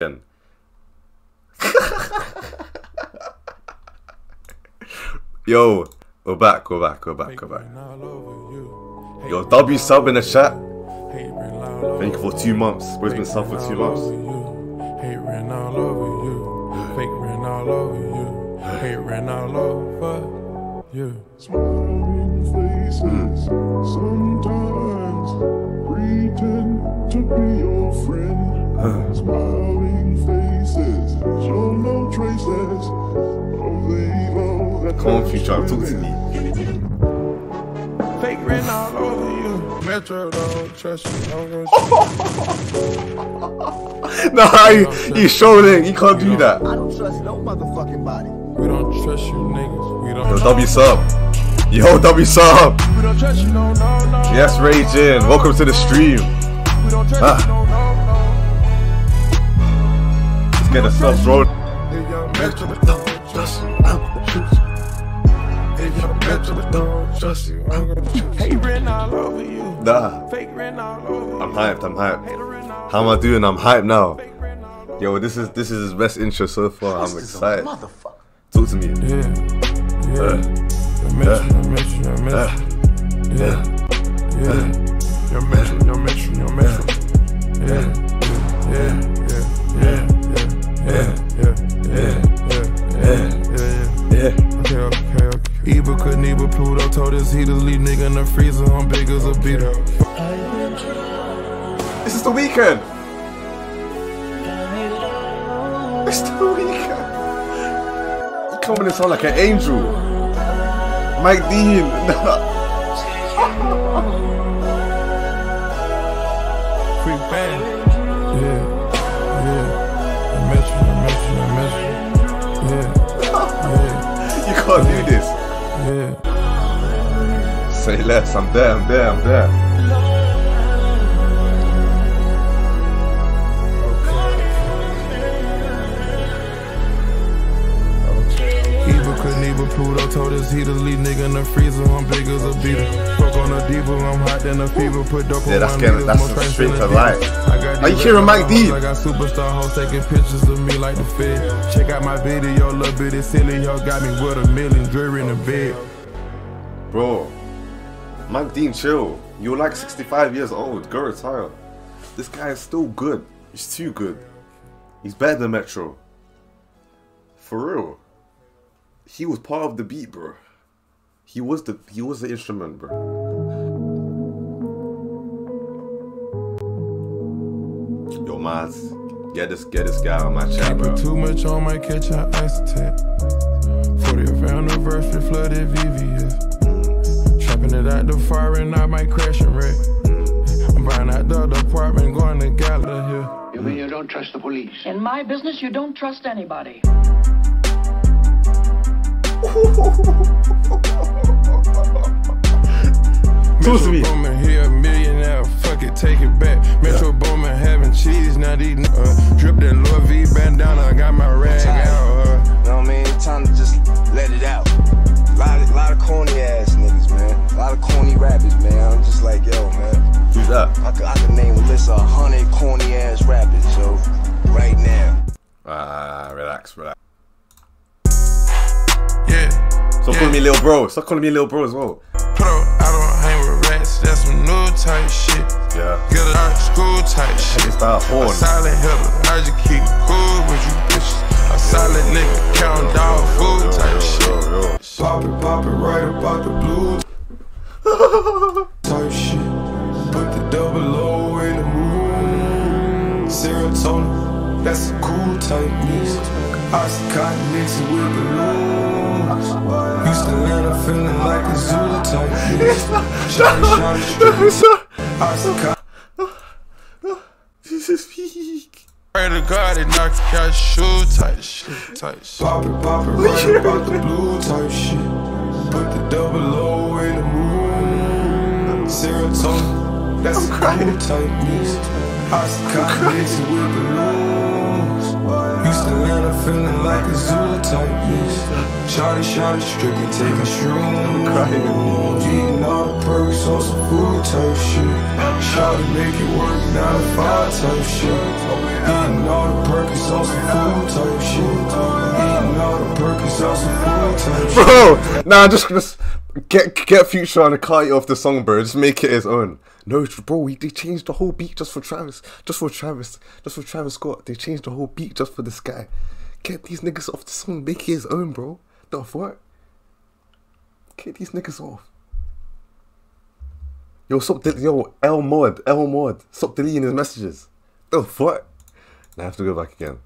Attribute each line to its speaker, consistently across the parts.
Speaker 1: again. Yo, we're back, we're back, we're back, we're back. Yo, W sub in the chat. Thank you for two months. Boy's been sub for two months.
Speaker 2: Hate ran all over you. Fake ran all over you. Hate ran all over you.
Speaker 3: Smiling faces sometimes pretend to be your friend. Smiling faces show no traces of the evil that
Speaker 1: Come on, future, talk to me.
Speaker 2: Fake ran all over you. Metro don't trust you. I'm gonna
Speaker 1: Nah, he, he's trolling. He can't do that.
Speaker 4: I don't trust no motherfucking body.
Speaker 2: We don't trust you niggas. We
Speaker 1: Yo,
Speaker 2: don't.
Speaker 1: W sub. Yo, W sub.
Speaker 2: We don't trust you. No, no, no.
Speaker 1: Yes, Raging. Welcome to the stream.
Speaker 2: We don't trust
Speaker 1: Ah. Get the subs rolling.
Speaker 2: If your metro don't trust you, I'm gonna shoot you. If your metro don't trust you, I'm gonna shoot you. Hate ran all over you.
Speaker 1: Nah,
Speaker 2: Fake ran all over.
Speaker 1: I'm hyped. I'm hyped.
Speaker 2: Hater ran all
Speaker 1: How am I doing? I'm hyped now.
Speaker 2: Fake ran all over
Speaker 1: Yo, this is this is his best intro so far. I'm excited.
Speaker 4: Motherfucker.
Speaker 1: Talk to me.
Speaker 2: Yeah, yeah.
Speaker 1: Uh.
Speaker 2: Yeah, yeah. Your metro, your metro, your metro. Uh. Yeah, yeah, yeah, yeah, uh. yeah, yeah, yeah, yeah, yeah, yeah, yeah.
Speaker 1: Yeah.
Speaker 2: Okay, okay, okay. Eva couldn't even Pluto told us he to leave nigga in the freezer. I'm big as a beater.
Speaker 1: This is the Weeknd. It's the Weeknd. You coming to sound like an angel. Mike Dean.
Speaker 2: Free band. Yeah.
Speaker 1: you can't do this.
Speaker 2: Yeah.
Speaker 1: Say less. I'm there. I'm there. I'm there.
Speaker 2: Eva couldn't Pluto told us he to leave nigga in the freezer. I'm big as a beater. Fuck on a diva, I'm hot than a fever. Put dope
Speaker 1: Yeah,
Speaker 2: on
Speaker 1: that's
Speaker 2: my
Speaker 1: getting- that's
Speaker 2: more
Speaker 1: a
Speaker 2: strength
Speaker 1: straight
Speaker 2: than
Speaker 1: to
Speaker 2: a
Speaker 1: life.
Speaker 2: Diva. I got
Speaker 1: Are you hearing Mike D?
Speaker 2: I got superstar hoes taking pictures of me like the Fed. Check out my video, little bitty silly. Yo got me with a million jewelry in the bed.
Speaker 1: Bro, Mike Dean, chill. You're like 65 years old. Go retire. This guy is still good. He's too good. He's better than Metro. For real. He was part of the beat, bro. He was the he was the instrument, bro. Yo, get this get this guy on my chat, bro.
Speaker 2: Put too much on my catch an ice attack. 40th anniversary flooded VVS. Trapping it out the fire and I might crash and wreck. I'm buying out the other apartment, going to Gala Hill.
Speaker 5: You mean you don't trust the police?
Speaker 6: In my business, you don't trust anybody.
Speaker 1: Talk to me.
Speaker 2: Metro Boomin here, millionaire, fuck it, take it back. Metro Boomin having cheese, now these uh, dripped in Louis V bandana, I got my rag out. Uh,
Speaker 7: know what I mean? Time to just let it out. A Lot of, lot of corny ass niggas, man. A lot of corny rappers, man. I'm just like, yo, man.
Speaker 1: Who's that?
Speaker 7: I could, I could name a list of a hundred corny ass rappers, so right now.
Speaker 1: Ah, relax, relax.
Speaker 2: yeah.
Speaker 1: Stop
Speaker 2: yeah.
Speaker 1: calling me little bro. Stop calling me little bro as well.
Speaker 2: That's some new type shit.
Speaker 1: Yeah.
Speaker 2: Get of school type shit. A
Speaker 1: horn.
Speaker 2: silent hitter, I just keep cool with you
Speaker 1: This is peak.
Speaker 2: Pray to God and knock your shoe shit, it, it, type shit. Put the double. Used to land up feeling like a Zulu type bitch. Shawty, shawty, stripping, taking
Speaker 1: crying.
Speaker 2: Eating all the perks on some food type shit. Shawty, make it work, nine to five type shit. Eating all the perks on some food type shit. Eating all the perks on some food type shit.
Speaker 1: Bro, nah, just just get get Future on cut it off the song, bro. Just make it his own. No, bro, he, they changed the whole beat just for Travis, just for Travis, just for Travis Scott. They changed the whole beat just for this guy. Get these niggas off the song, make it his own, bro. The fuck? Get these niggas off. Yo, stop, del- yo, L mod, L mod, stop deleting his messages. The fuck? Now I have to go back again.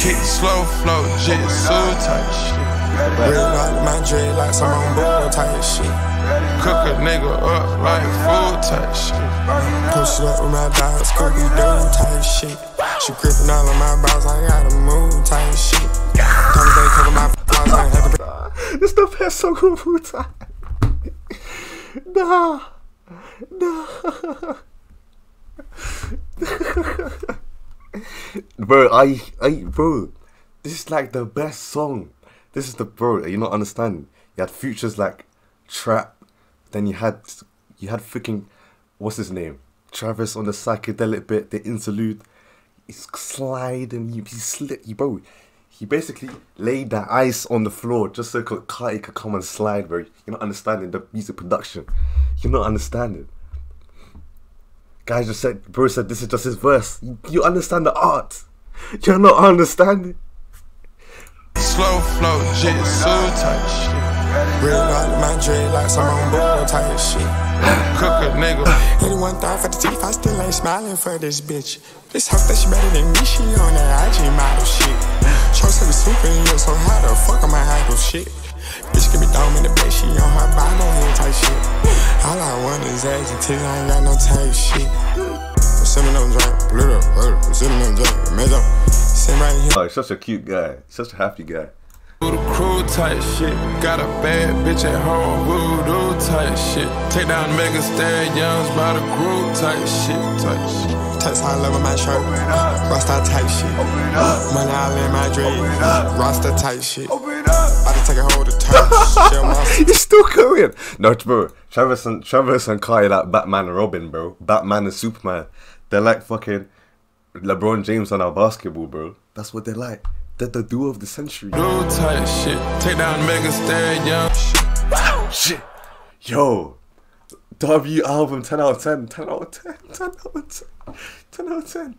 Speaker 2: Kick slow flow, jitsu type shit. Real like my dread like some on board type shit. Cook a nigga up like food type shit. Push it up with my dogs, cookie dough type shit. She gripping all of my balls, I gotta move type shit. Come they cover my balls, I have to
Speaker 1: This the best song of all time. Nah. Nah. bro, I, I, bro, this is like the best song. This is the bro. You not understanding? You had futures like trap, then you had, you had freaking, what's his name? Travis on the psychedelic bit, the interlude. He's sliding, he, he slip, he, bro. He basically laid that ice on the floor just so could, could come and slide, bro. You're not understanding the music production. You're not understanding. Guy just said, bro said this is just his verse. You, you understand the art. You're not understanding.
Speaker 2: Slow flow, jitsu type shit. Real like my dread like some on board type shit. Cook a nigga. 81 thought for the teeth, I still ain't smiling for this bitch. This hoe that she better than me, she on that IG model shit. Show said we super in here, so how the fuck am I handle shit? Bitch give me dome in the bed, she on her Bible head type shit. All I want is ass until I ain't got no type shit. Send me no drink, blue up, send me no drink, man up. Send right here.
Speaker 1: Oh, he's such a cute guy. Such a happy guy.
Speaker 2: Voodoo crew type shit. Got a bad bitch at home, voodoo type shit. Take down mega stallions by the group type shit, type shit. Touch how I love my shirt, Rasta type shit. Money all in my dream, Rasta type shit. About to take a hold of touch, shell my
Speaker 1: He's still going. No, bro. Travis and Travis and Kai are like Batman and Robin, bro. Batman and Superman. They're like fucking LeBron James on our basketball, bro. That's what they're like. They're the duo of the century.
Speaker 2: Blue type shit. Take down mega stallions.
Speaker 1: Shit. Yo. W album 10 out of 10. 10 out of 10. 10 out of 10. 10 out of 10.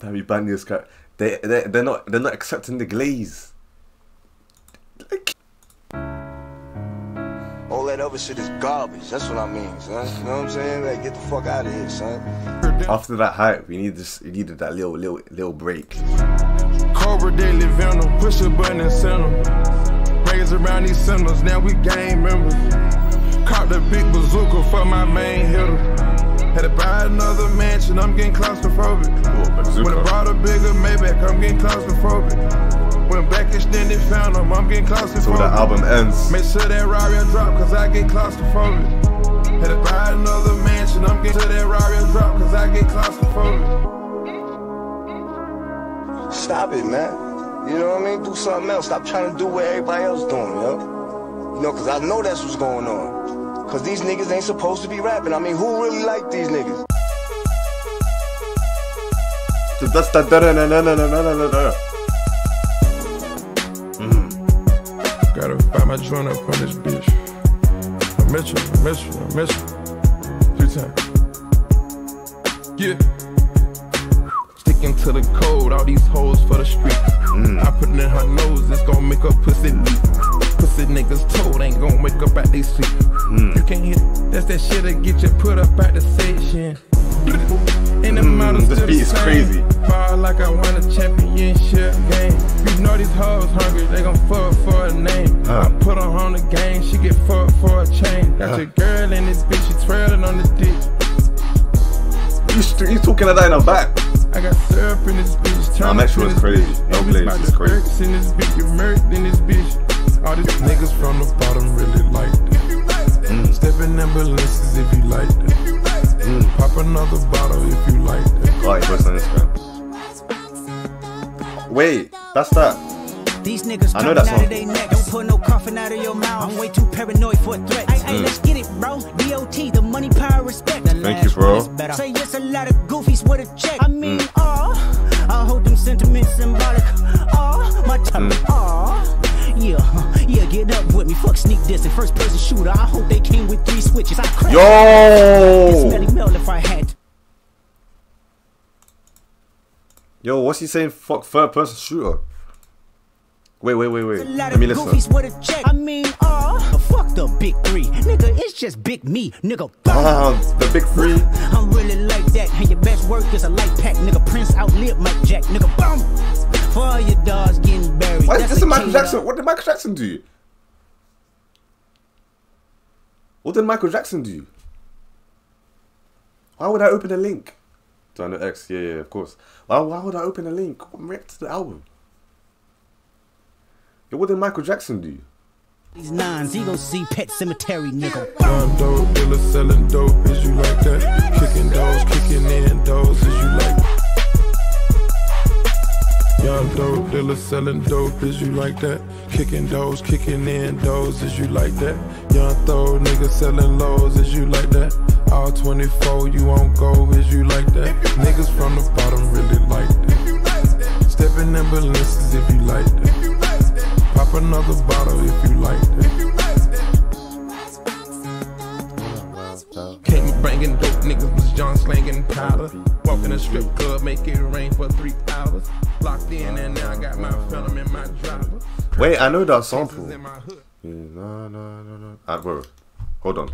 Speaker 1: W Bandia's guy. They, they, they're not they're not accepting the glaze. Like,
Speaker 7: All that other shit is garbage. That's what I mean, son. You know what I'm saying? Like, get the fuck out of here, son.
Speaker 1: after that hype, we need this we needed that little little little break.
Speaker 2: Cobra daily venom, push a button and send 'em. Raise around these centers, now we gang members. Caught the big bazooka for my main hitter. Had to buy another mansion, I'm getting claustrophobic.
Speaker 1: Oh, bazooka.
Speaker 2: When I brought a bigger Maybach, I'm getting claustrophobic. When back extended found 'em, I'm getting claustrophobic.
Speaker 1: So that album ends.
Speaker 2: Make sure that Rari drop, cause I get claustrophobic. Had to buy another mansion, I'm getting to that Rari drop, cause I get claustrophobic.
Speaker 7: Stop it, man. You know what I mean? Do something else. Stop trying to do what everybody else doing, yo. You know, cause I know that's what's going on. Cause these niggas ain't supposed to be rapping. I mean, who really like these niggas?
Speaker 1: That's that da da.
Speaker 2: Gotta find my joint up on this bitch. I miss you, I miss you, I miss you. Three times. Yeah. Sticking to the code, all these hoes for the street. Mm. I put it in her nose, it's gonna make her pussy leak. Pussy niggas told ain't gonna wake up at they sleep. Mm. You can't hit, that's that shit that get you put up at the section. And mm, the models
Speaker 1: this
Speaker 2: the
Speaker 1: beat is crazy.
Speaker 2: Ball like I won a championship game. You know these hoes hungry, they gon' fuck for a name.
Speaker 1: Huh.
Speaker 2: I put her on the game, she get fucked for a chain. Got
Speaker 1: Huh.
Speaker 2: your girl in this bitch, she twirling on the dick.
Speaker 1: He's, he's talking like that in the back.
Speaker 2: I got syrup in this bitch.
Speaker 1: Nah,
Speaker 2: turn
Speaker 1: Metro
Speaker 2: up
Speaker 1: is crazy. No
Speaker 2: And
Speaker 1: glaze is crazy.
Speaker 2: perks in this bitch, get murked in this bitch. All these niggas from the bottom really like that.
Speaker 1: Mm.
Speaker 2: Step in ambulances if you like that.
Speaker 1: Mm.
Speaker 2: Pop another bottle if you like that.
Speaker 1: He posts on Instagram. Wait, That's that.
Speaker 5: These niggas
Speaker 1: I know
Speaker 5: coming
Speaker 1: that
Speaker 5: out
Speaker 1: song.
Speaker 5: of their neck. Don't put no coffin out of your mouth. I'm way too paranoid for a threat. Hey, let's get it, bro. DOT, the money, power, respect.
Speaker 1: Thank you, bro.
Speaker 5: one is better. Say yes, a lot of goofies with a check. I mean, aw, I hold them sentiments symbolic. Aw, my time.
Speaker 1: Mm.
Speaker 5: Aw. Yeah, huh, yeah, get up with me. Fuck sneak this and first person shooter. I hope they came with three switches. I crack.
Speaker 1: Yo!
Speaker 5: Smelly melt if I had to.
Speaker 1: Yo, what's he saying? Fuck third person shooter. Wait, wait, wait, wait. Let me listen.
Speaker 5: with a check. I mean, aw, fuck the big three. Nigga, it's just big me. Nigga,
Speaker 1: Ah, the big three.
Speaker 5: I'm really like that. And your best work is a light pack. Nigga, Prince outlived Mike Jack. Nigga, boom. For your dogs getting buried.
Speaker 1: Why is this
Speaker 5: a
Speaker 1: a Michael. Jackson? What did Michael Jackson do? What did Michael Jackson do? Why would I open a link? Do I know X? Yeah, yeah, of course. Why, why would I open a link? I'm react to the album. Yo, what did Michael Jackson do?
Speaker 5: These nines, he gon' see Pet Cemetery, nigga.
Speaker 2: Young dope dealer selling dope, is you like that? Kicking doors, kicking in doors, is you like Young dope dealer selling dope, is you like that? Kicking doors, kicking in doors, is you like that? Young throw nigga selling lows, is you like that? All 24, you won't go, is you like that? Niggas from the bottom really like that. Stepping in balances if you like that. Pop another bottle if you like that. Came bringing dope niggas was John slanging powder. Walk in a strip club, make it rain for three hours. Locked in and now I got my film in my driver.
Speaker 1: Wait, I know that sample.
Speaker 2: In my hood.
Speaker 1: Yeah, No, no, no, no. Ah, bro, hold on.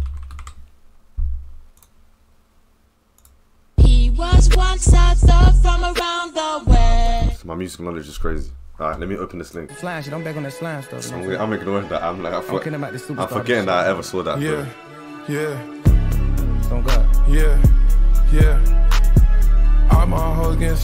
Speaker 8: He was once a thug from around the way.
Speaker 1: My music knowledge is crazy. Alright, let me open this link.
Speaker 9: Slime shit, I'm back on that slime stuff.
Speaker 1: I'm, I'm ignoring that. I'm like, I
Speaker 9: I'm kidding the
Speaker 1: I'm forgetting that I ever saw that.
Speaker 2: Yeah,
Speaker 1: Bro.
Speaker 2: yeah,
Speaker 9: On God.
Speaker 2: yeah, yeah. All my hoes getting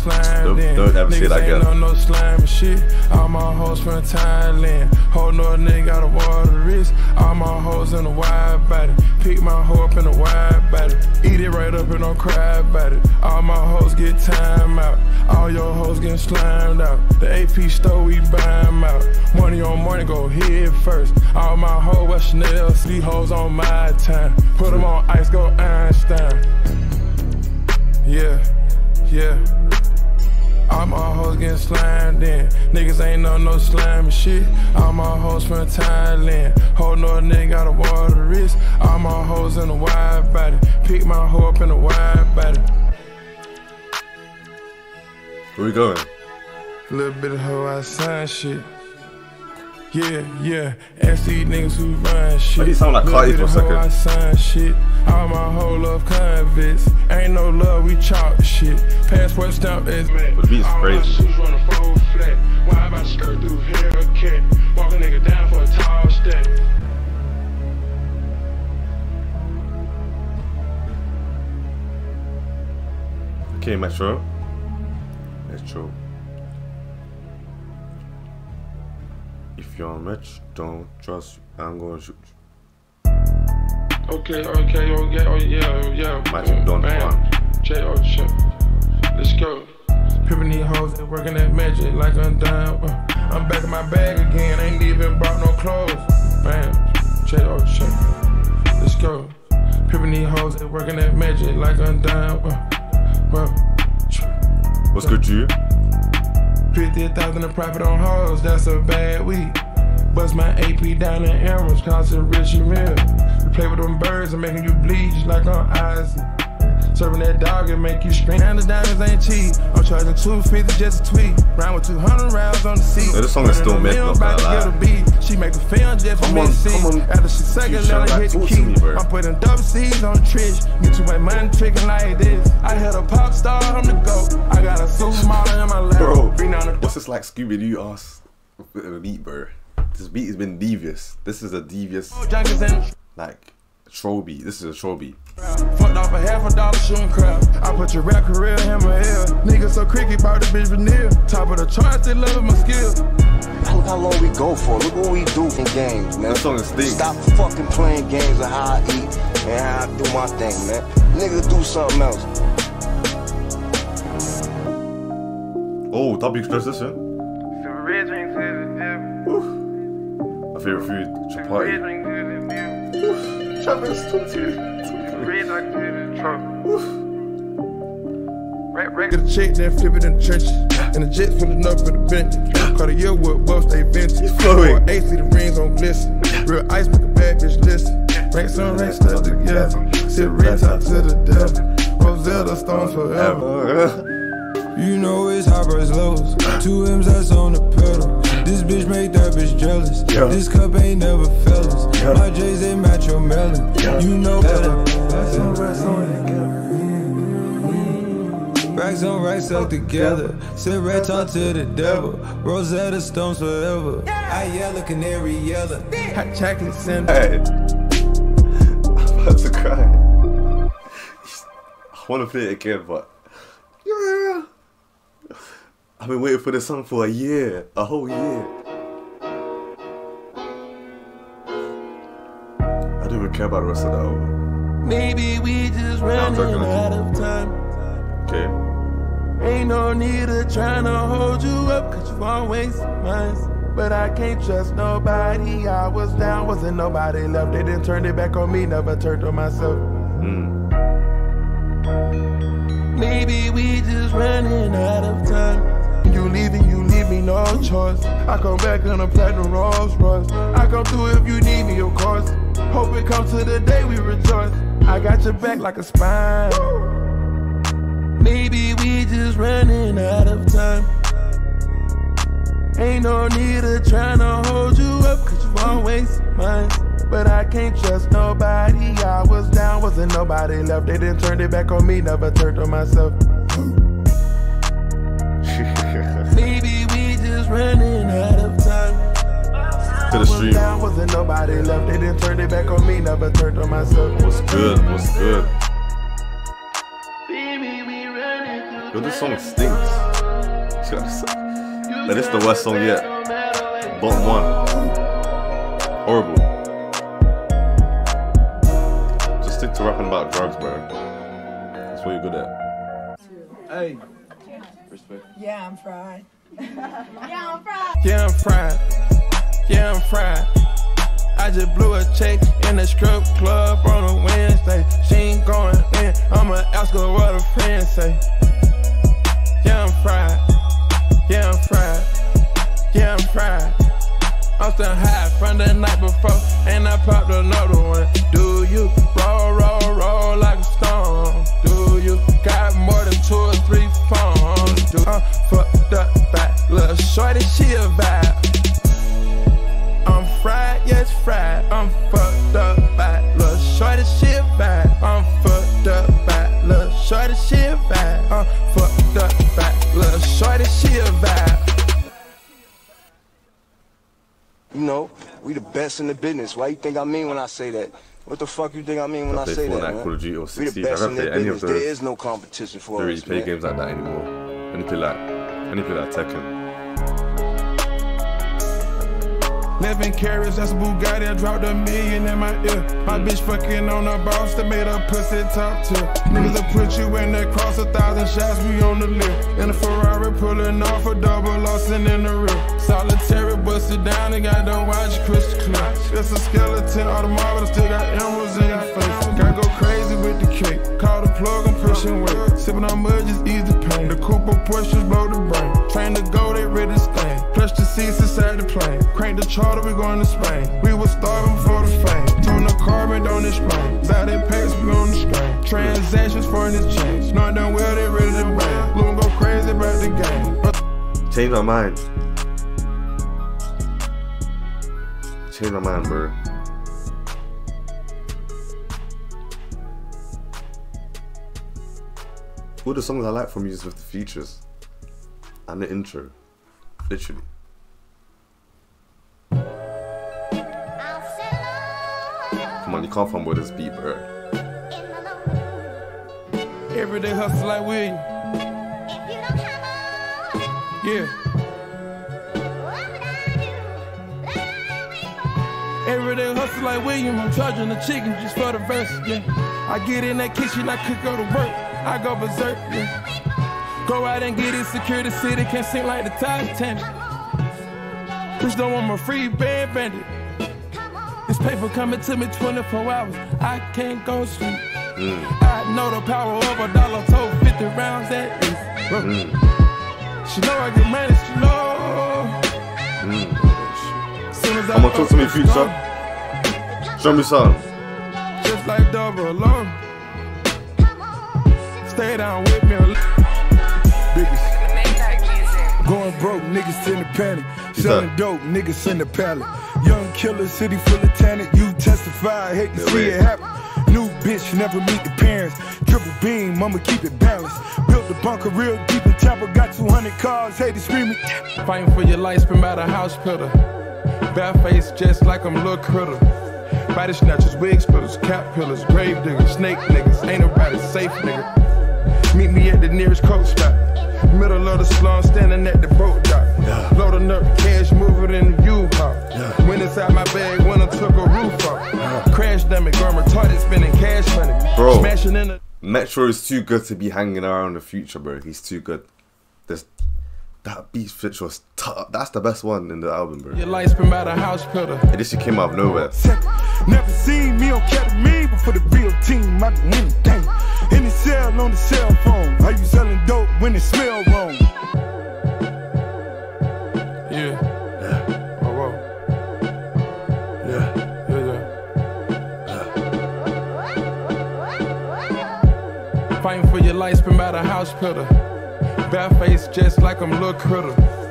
Speaker 1: Don't-
Speaker 2: in.
Speaker 1: don't ever say
Speaker 2: Niggas
Speaker 1: that
Speaker 2: ain't
Speaker 1: again.
Speaker 2: on no slime shit. All my hoes from Thailand. Whole north nigga got a water wrist. All my hoes in a wide body. Pick my hoe up in a wide body. Eat it right up and don't cry about it. All my hoes get time out. All your hoes getting slimed out. The AP store, we buy 'em out. Money on money, go head first. All my hoes, what Chanel, these hoes on my time. Put them on ice, go Einstein. Yeah, yeah. I'm all my hoes getting slimed in. Niggas ain't on no slime shit. I'm all my hoes from Thailand. Whole north nigga got a water wrist. I'm all my hoes in a wide body. Pick my hoe up in a wide body.
Speaker 1: Where we going?
Speaker 2: A Little bit of hoe outside shit. Yeah, yeah. Ask these niggas who run shit.
Speaker 1: Why do you sound like
Speaker 2: Little
Speaker 1: Cardi for a second?
Speaker 2: hoe outside shit. All my whole love convicts. Ain't no love, we chalk shit. Passport stamp is man.
Speaker 1: But the beat is
Speaker 2: All my
Speaker 1: crazy.
Speaker 2: shoes run a full flat. Why about skirt through Hellcat? Walk a nigga down for a tall stack.
Speaker 1: Okay, Metro. Metro. If you're rich, don't trust you. I'm gonna shoot you.
Speaker 2: Okay, okay, oh yeah, oh yeah, oh yeah.
Speaker 1: Magic Don Juan.
Speaker 2: J O shit. Let's go. Pimpin' these hoes and working that magic like I'm down. Uh, I'm back in my bag again, ain't even brought no clothes. Man, J O shit. Let's go. Pimpin' these hoes and working that magic like I'm down. Uh, well,
Speaker 1: What's good, you?
Speaker 2: 50,000 in profit on hoes, that's a bad week. Bust my AP down in emeralds, cost a. We play with them birds and making you bleed just like on Isaac. Serving that dog and make you scream. And the diamonds ain't cheap. I'm charging 250 just a tweet. Round with 200 rounds on the seat.
Speaker 1: This song is still
Speaker 2: Running a
Speaker 1: mid,
Speaker 2: mill,
Speaker 1: not
Speaker 2: about to
Speaker 1: gonna
Speaker 2: get a beat. She make a film just for me to see. After she
Speaker 1: Keisha,
Speaker 2: let her hit the key.
Speaker 1: me.
Speaker 2: I'm putting double C's on the trish. Get too much money tricking like this. I had a pop star, I'm the GOAT. I got a supermodel in my lap.
Speaker 1: Bro,
Speaker 2: Bring down the
Speaker 1: what's this like Scooby Doo oh, ass beat, bro? This beat has been devious. This is a devious, like, troll beat. This is a troll beat.
Speaker 2: Fucked off a half a dollar shooting crap. I put your rap career in my hell. Nigga so cricket bought the bitch veneer. Top of the charts, they love my skill.
Speaker 7: Look how long we go for. Look what we do in games, man.
Speaker 1: This song is stinks.
Speaker 7: Stop fucking playing games of how I eat and how I do my thing, man. Nigga do something else.
Speaker 1: Oh, W transition.
Speaker 9: red drink to the devil.
Speaker 1: My favorite food,
Speaker 9: Red
Speaker 1: chapati.
Speaker 9: drink to the devil.
Speaker 1: Travis, talk to me.
Speaker 9: Red drink to the truck. Red, red.
Speaker 2: Get a check, then flip it in the trenches. And the jet pulling up in the bench. Cartier wood buff, they vintage.
Speaker 1: flowing.
Speaker 2: Or AC, the rings on glisten. Real ice, make a bad bitch listen. Racks on racks stuck together. Sit red top to the devil. Rosetta Stones forever.
Speaker 10: You know it's high price lows. Two M's that's on the pedal. This bitch make that bitch jealous.
Speaker 1: Yeah.
Speaker 10: This cup ain't never fellas.
Speaker 1: Yeah.
Speaker 10: My J's they match your melon. You know better. Racks on racks on together. Racks on racks stuck together. Sit red talk to the devil. Rosetta Stones forever. I yell a canary yellow.
Speaker 2: Hot chocolate sand.
Speaker 1: Hey. I'm about to cry. I want to play it again, but. Yeah. I've been waiting for this song for a year. A whole year. I don't even care about the rest of the album.
Speaker 10: Maybe we just
Speaker 1: joking.
Speaker 10: out of time.
Speaker 1: Okay?
Speaker 10: Ain't no need of trying to hold you up, cause you always mine. But I can't trust nobody. I was down, wasn't nobody left. They didn't turn it back on me, never turned on myself.
Speaker 1: Mm.
Speaker 10: Maybe we just running out of time. You leaving, you leave me no choice. I come back on a platinum Rolls Royce. I come through if you need me, of course. Hope it comes to the day we rejoice. I got your back like a spine. Maybe we just running out of time. Ain't no need of trying to hold you up, cause you always mine. But I can't trust nobody. I was down, wasn't nobody left. They didn't turn it back on me, never turned on myself. Running out of time.
Speaker 1: to the
Speaker 10: Was
Speaker 1: stream.
Speaker 10: down, wasn't nobody left. They didn't turn it back on me, never turned on myself.
Speaker 1: What's good? What's good?
Speaker 10: Baby, we running
Speaker 1: Yo, this song stinks. That is the worst song yet. Bottom one. Horrible. Just stick to rapping about drugs, bro. That's what you're good at.
Speaker 10: Hey. Respect.
Speaker 11: Yeah, I'm fried.
Speaker 10: Yeah, I'm fried. Yeah, I'm fried. I just blew a check in the strip club on a Wednesday. She ain't going in. I'ma ask her what her friends say. Yeah, I'm fried. Yeah, I'm fried. Yeah, I'm fried. I'm still high from the night before, and I popped another one. Do you roll, roll, roll like a stone? You got more than two or three phones? Do uh, I'm fucked up by little shorty, she a vibe. I'm fried, yes, fried. I'm fucked up by little shorty, she a vibe. I'm fucked up by little shorty, she a vibe. I'm fucked up by little shorty, she a vibe.
Speaker 7: You know, we the best in the business. Why you think I mean when I say that? What the fuck you think I mean when I
Speaker 1: I
Speaker 7: say that, man?
Speaker 1: Call of Duty, or
Speaker 7: we
Speaker 1: 60s.
Speaker 7: the
Speaker 1: I
Speaker 7: best
Speaker 1: don't
Speaker 7: in
Speaker 1: play any of
Speaker 7: business. There
Speaker 1: those.
Speaker 7: is no competition for
Speaker 1: Don't really
Speaker 7: us,
Speaker 1: play
Speaker 7: man.
Speaker 1: games like that anymore. Only play like, only play like Tekken.
Speaker 2: 11 carats, that's a Bugatti. I dropped a million in my ear. My bitch fucking on a boss that made her pussy top tier. Niggas will put you in that cross, a thousand shots, we on the lift. In a Ferrari, pulling off a double Lawson in the rear. Solitary, busted down, and got the watch crystal clear. It's a skeleton, all the marble, still got emeralds in your face. Gotta go crazy with the cake. Call the plug, I'm pushing weight. Sipping on mud, just ease the pain. The Cooper pushes blow the brain. Train to go, they ready to stain. Flush the seats inside the plane. Crank the charter, we going to Spain. We was starving for the fame. Tune the carbon, don't explain. In packs, we on the strain. Transactions foreign exchange. Not done well, they ready to bang. Loon go crazy about the game.
Speaker 1: Change my mind. Change my mind, bro. All the songs I like from you is with the features and the intro, literally. Come on, you can't fumble this beat, bro.
Speaker 2: Everyday hustle like William. Yeah. Everyday hustle like William. I'm charging the chicken just for the verse. Yeah. I get in that kitchen, I cook go to work. I go berserk. Yeah. Go out and get it, secure the city, can't sing like the Titanic. Bitch don't want my free band bandit. This paper coming to me 24 hours. I can't go sleep.
Speaker 1: Mm.
Speaker 2: I know the power of a dollar told 50 rounds at least.
Speaker 1: Mm.
Speaker 2: She know I can manage, she know. Soon as I
Speaker 1: Come on, talk to me, future. Show me some.
Speaker 2: Just like double alone. Stay down with me.
Speaker 11: Biggest. Going broke, niggas in the panic. Selling dope, niggas in the pallet. Young killer, city full of talent. You testify, hate to
Speaker 1: Yeah,
Speaker 11: see
Speaker 1: right.
Speaker 11: it happen. New bitch, never meet the parents. Triple beam, mama keep it balanced. Built the bunker real deep in Tampa, got 200 cars, haters screaming.
Speaker 2: Fighting for your life, spin by the house pillar. Bad face, just like I'm Lil Critter. Body snatchers, wig splitters, cap pillars, grave diggers, snake niggas. Ain't nobody safe, nigga. Meet me at the nearest coat stop. Middle of the slum, standing at the boat dock. Loading up cash, moving in the U-Haul. Went inside my bag when I took a roof off. Crash dummy, girl, retarded, spending cash money.
Speaker 1: Bro.
Speaker 2: Smashing in the.
Speaker 1: Metro is too good to be hanging around the future, bro. He's too good. There's that beat feature was tough. That's the best one in the album, bro.
Speaker 2: Your life spin by the house.
Speaker 1: And this shit came out of nowhere.
Speaker 11: Never seen me on ketamine, but for the real team, I can win anything. In the cell on the cell phone. Are you selling dope when it smell wrong?
Speaker 2: Yeah. Yeah. Oh, whoa. Yeah. Yeah, yeah. Fighting for your life, spin by the house pillar. Bad face, just like I'm Lil Critter.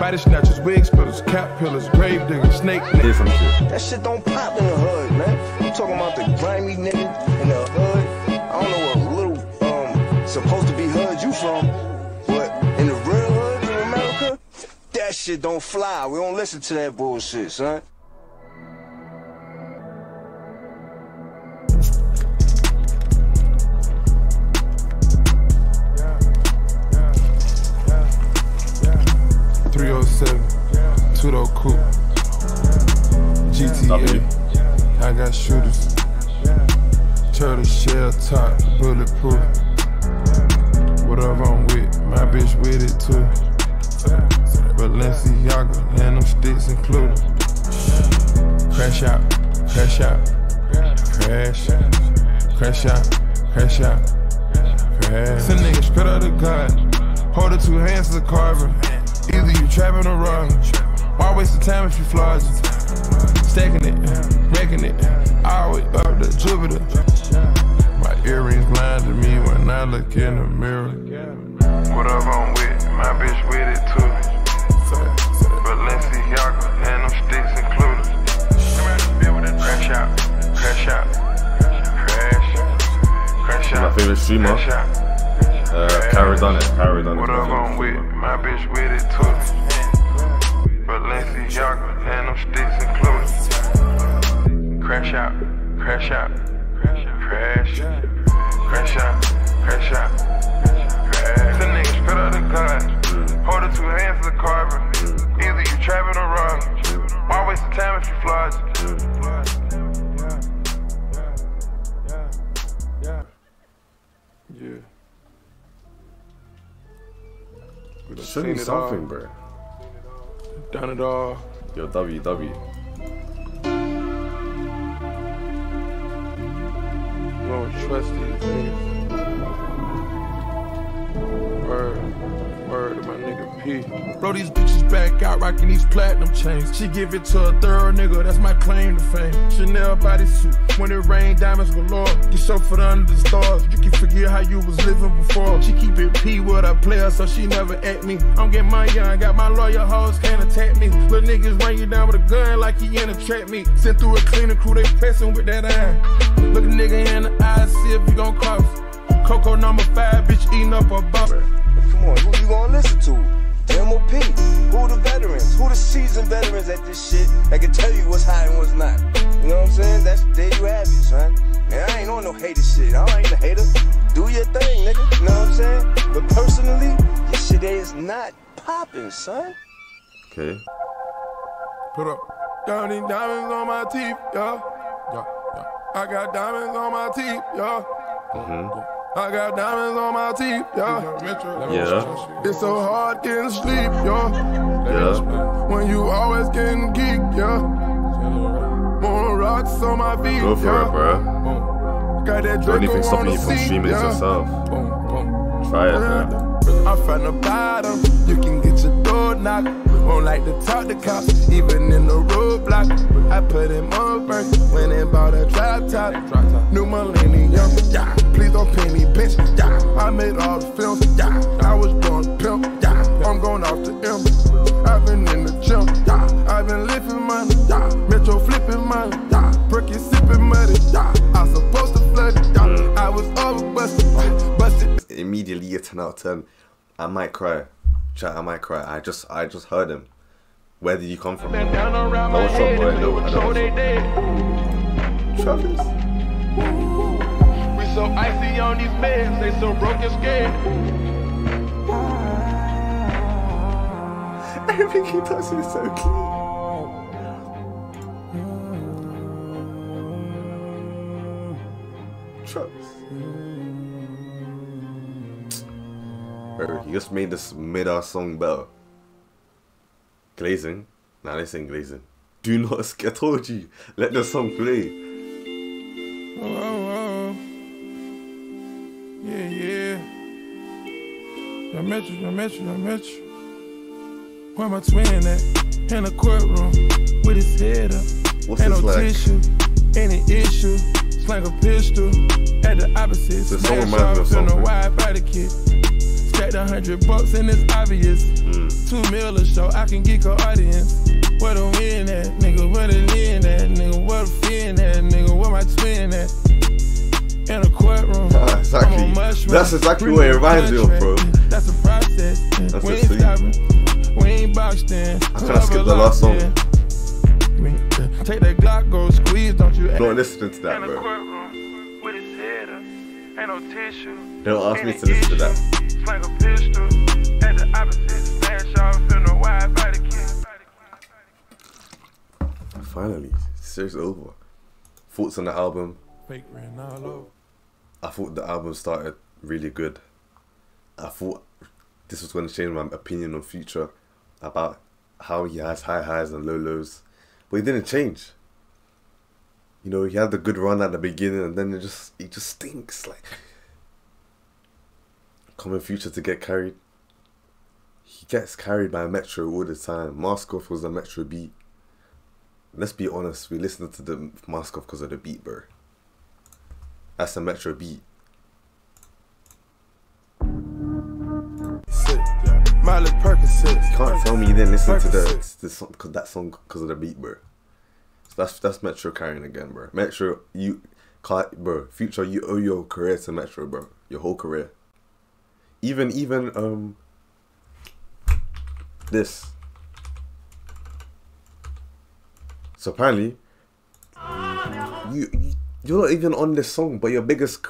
Speaker 2: Body snatchers, wig splitters, cap pillars, grave diggers, snake
Speaker 1: Here's some shit.
Speaker 7: That shit don't pop in the hood, man. You talking about the grimy nigga in the hood? I don't know what little um supposed to be hood you from, but in the real hood in America, that shit don't fly. We don't listen to that bullshit, son.
Speaker 2: Three oh seven, two oh door coupe, GTA. I got shooters, turtle shell top, bulletproof. Whatever I'm with, my bitch with it too. Balenciaga, and them sticks included. Crash out, crash out, crash, crash out, crash out, crash. Send niggas straight out of God. Hold it two hands to the carver. Either you trapping or wrong. Why waste the time if you flaws it? Stacking it, wrecking it. Always up to Jupiter. My earrings blinded me when I look in the mirror. Whatever I'm with, my bitch with it too. Balenciaga and them sticks included. Crash out, crash out, crash, out, crash out.
Speaker 1: My favorite streamer. Uh, Cara done it. Cara done it.
Speaker 2: Whatever I'm with, my bitch with it too. Balenciaga and them sticks included. Crash out, crash out, crash, crash out, crash out, crash. Send niggas straight out the gun. Hold it two hands to the carver. Either you trapping or wrong. Why waste the time if you flaws We done
Speaker 1: me something,
Speaker 2: all,
Speaker 1: bro.
Speaker 2: Done it all.
Speaker 1: Yo, WW.
Speaker 2: You don't trust these niggas. Word, word to my nigga P. Bro, these bitches back out rocking these platinum chains. She give it to a third nigga, that's my claim to fame. Chanel bodysuit, when it rain, diamonds galore. Get chauffeured under the stars, you can forget how you was living before. She keep it P with a player, so she never at me. I'm getting my young, got my lawyer hoes can't attack me. Little niggas run you down with a gun like he in a trap me. Sent through a cleaning crew, they pressing with that iron. Look a nigga in the eyes, see if you gon' cross. Coco number five, bitch eating up a box.
Speaker 7: Come on, who you gonna listen to? MOP. Who the veterans? Who the seasoned veterans at this shit that can tell you what's hot and what's not? You know what I'm saying? That's there you have it, son. Man, I ain't on no hater shit. I ain't a hater. Do your thing, nigga. You know what I'm saying? But personally, this shit is not popping, son.
Speaker 1: Okay.
Speaker 2: Put up. Dirty diamonds on my teeth, yeah. Yeah, yeah. I got diamonds on my teeth, yeah.
Speaker 1: Mm-hmm.
Speaker 2: I got diamonds on my teeth, yeah.
Speaker 1: Yeah.
Speaker 2: It's so hard getting sleep, yeah.
Speaker 1: Yeah.
Speaker 2: When you always getting geek, yeah. More rocks on my feet,
Speaker 1: Go for
Speaker 2: yeah.
Speaker 1: it, bro.
Speaker 2: Got that
Speaker 1: The only
Speaker 2: Draco
Speaker 1: thing stopping
Speaker 2: on
Speaker 1: you from streaming is
Speaker 2: yeah.
Speaker 1: yourself. Try it, man.
Speaker 2: I'm from the bottom, you can get your door knocked. Won't like to talk to cops, even in the roadblock. I put him on work, went and bought a drop top. New millennium, yeah. Please don't pay me, bitch, yeah. I made all the films, yeah. I was born pimp, yeah. I'm going off the M. I've been in the gym, yeah. I've been lifting money, yeah. Metro flipping money, yeah. Bricky sipping money, yeah. I supposed to flood it, yeah. I was over busted, busted.
Speaker 1: Immediately a 10 out of 10. I might cry. Chat, I might cry. I just I just heard him. Where did you come from?
Speaker 2: Been down around my
Speaker 1: No,
Speaker 2: head,
Speaker 1: boy,
Speaker 2: and
Speaker 1: no,
Speaker 2: do
Speaker 1: I
Speaker 2: a
Speaker 1: know
Speaker 2: show
Speaker 1: what's
Speaker 2: they
Speaker 1: up.
Speaker 2: did.
Speaker 1: Travis.
Speaker 2: We so icy on these meds, they so broke and scared.
Speaker 1: Everything he does is so clean. Travis. Bro, he just made this mid-ass song better. Glazing? Nah, this ain't glazing. Do not sk- I told you. Let the song play.
Speaker 2: Met you, I met you, I met you. Where my twin at? In the courtroom with his head up.
Speaker 1: What's
Speaker 2: Ain't no
Speaker 1: like?
Speaker 2: tissue, any issue. Slang a pistol at the opposite.
Speaker 1: The song reminds me
Speaker 2: off
Speaker 1: of
Speaker 2: a wide body kit. Stacked a hundred bucks and it's obvious.
Speaker 1: Hmm.
Speaker 2: Two mil a show, I can geek a audience. Where the win at, nigga? Where the lean at, nigga? Where the fin at, nigga? Where my twin at? In a courtroom.
Speaker 1: Ah, exactly. That's exactly what it reminds me of, bro.
Speaker 2: That's a process.
Speaker 1: That's
Speaker 2: we ain't stopping. We ain't boxed in.
Speaker 1: I kinda skipped the last song.
Speaker 2: Uh, take that Glock, go squeeze, don't you?
Speaker 1: Don't listening to that, bro.
Speaker 2: courtroom with his head up. Ain't no tissue.
Speaker 1: Don't ask me to listen to that.
Speaker 2: Slang a pistol at the opposite. Smash off in a wide body kit.
Speaker 1: Finally, series over. Thoughts on the album?
Speaker 2: Fake ran all over.
Speaker 1: I thought the album started really good. I thought this was going to change my opinion on Future about how he has high highs and low lows, but it didn't change. You know, he had the good run at the beginning, and then it just it just stinks. Like common Future to get carried. He gets carried by Metro all the time. Mask Off was the Metro beat. Let's be honest, we listened to the Mask Off because of the beat, bro. That's a Metro beat.
Speaker 2: Yeah. Miley Percocet.
Speaker 1: You can't tell me you didn't listen to the, the song, cause that song because of the beat, bro. So that's that's Metro carrying again, bro. Metro, you bro. Future, you owe your career to Metro, bro. Your whole career. Even even um this. So apparently, you, you you're not even on this song, but your biggest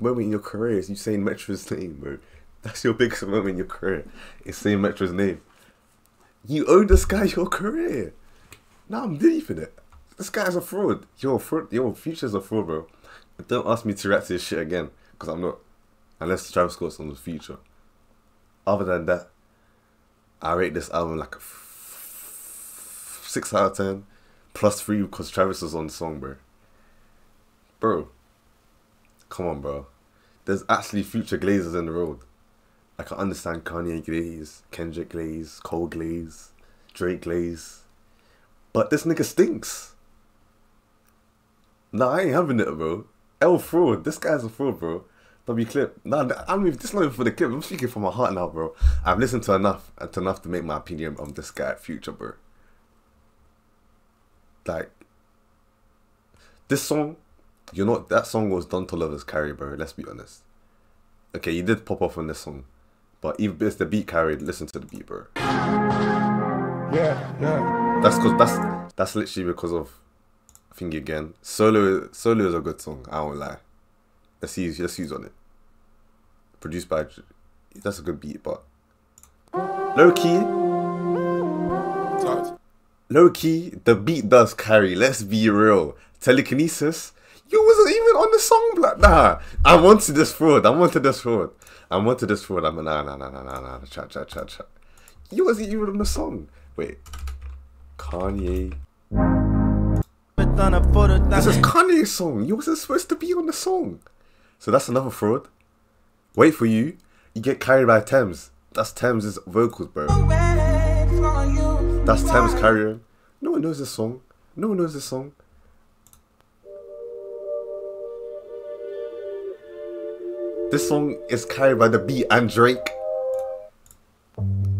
Speaker 1: moment in your career is you saying Metro's name, bro. That's your biggest moment in your career. Is saying Metro's name. You owe this guy your career. Now I'm deep in it. This guy's a fraud. Yo, fraud. Yo, Future's a fraud, bro. Don't ask me to react to this shit again, because I'm not. Unless Travis Scott's on the Future. Other than that, I rate this album like a f- six out of ten, plus three because Travis was on the song, bro. Bro, come on, bro. There's actually future Glazers in the road. I can understand Kanye Glaze, Kendrick Glaze, Cole Glaze, Drake Glaze, but this nigga stinks. Nah, I ain't having it, bro. L fraud. This guy's a fraud, bro. W clip. Nah, I mean, this not even for the clip. I'm speaking from my heart now, bro. I've listened to enough to enough to make my opinion on this guy, Future, bro. Like, this song, you're not. That song was Don Toliver's carry, bro. Let's be honest. Okay, you did pop off on this song, but even if the beat carried, listen to the beat, bro.
Speaker 2: Yeah, yeah.
Speaker 1: That's cause that's that's literally because of Thingy again. Solo Solo is a good song. I won't lie. Let's use let's use on it. Produced by that's a good beat, but low key, low key, the beat does carry. Let's be real. Telekinesis, You wasn't even on the song, black. Nah, I wanted this fraud. I wanted this fraud. I wanted this fraud. I'm nah, nah, nah, nah, nah, nah. Chat, chat, chat, chat. You wasn't even on the song. Wait, Kanye. This is Kanye's song. You wasn't supposed to be on the song. So that's another fraud. Wait for you. You get carried by Tems. That's Tems' vocals, bro. That's Tems carrying. No one knows this song. No one knows this song. This song is carried by the beat and Drake.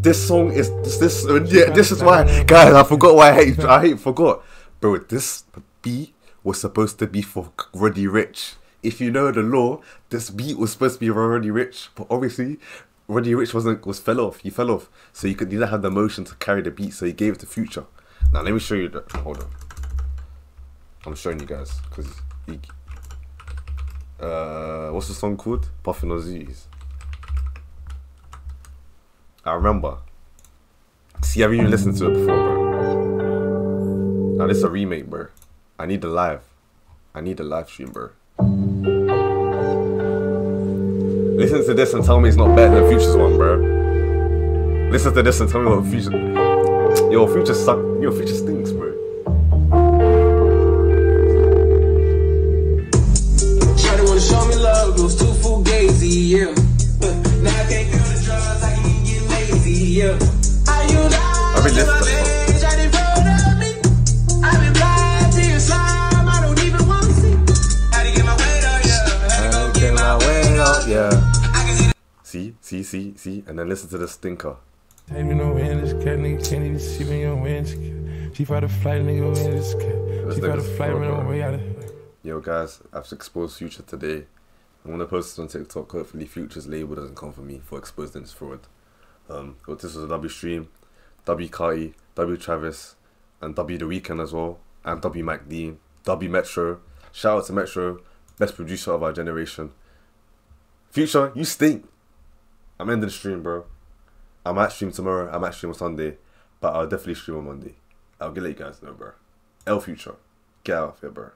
Speaker 1: This song is this, this uh, yeah. This is why, guys. I forgot why I hate. I hate forgot, bro. This beat was supposed to be for Roddy Ricch. If you know the law, this beat was supposed to be for Roddy Ricch, but obviously Roddy Ricch wasn't was fell off. He fell off, so you could you didn't have the motion to carry the beat, so he gave it to Future. Now let me show you that. Hold on, I'm showing you guys because uh, what's the song called? Puffin on Z's. I remember. See, I haven't even listened to it before, bro. Now this is a remake, bro. I need the live. I need the live stream, bro. Listen to this and tell me it's not better than the Future's one, bro. Listen to this and tell me what Future. Yo, Future suck. Yo, Future stinks,
Speaker 12: fugazi, yeah. Now I can't feel the drugs, I can get lazy, yeah. Are you
Speaker 1: I mean, listen to. Yeah. See, see, see, see, and then listen to the stinker.
Speaker 10: Take me no in this cat, nigga can't even see me on wind. She fight a flight, nigga in this cat. She fight a flight, run away out of
Speaker 1: Yo, guys, I've exposed Future today. I'm gonna post this on TikTok. Hopefully, Future's label doesn't come for me for exposing this fraud. Um, but this was a W stream, W Carti, W Travis, and W The Weeknd as well, and W Mac W Metro. Shout out to Metro, best producer of our generation. Future, you stink. I'm ending the stream, bro. I might stream tomorrow. I might stream on Sunday, but I'll definitely stream on Monday. I'll get let you guys know, bro. L Future, get out of here, bro.